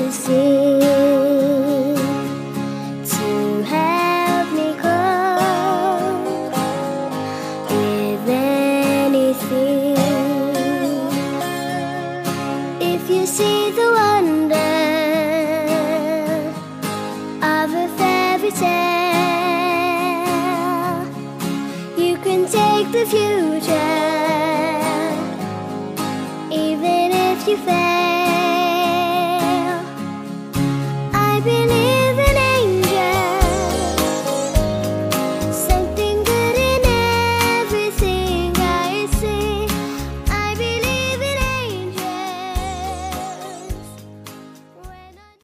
anything to help me cope with anything. If you see the wonder of a fairy tale, you can take the future, even if you fail. living in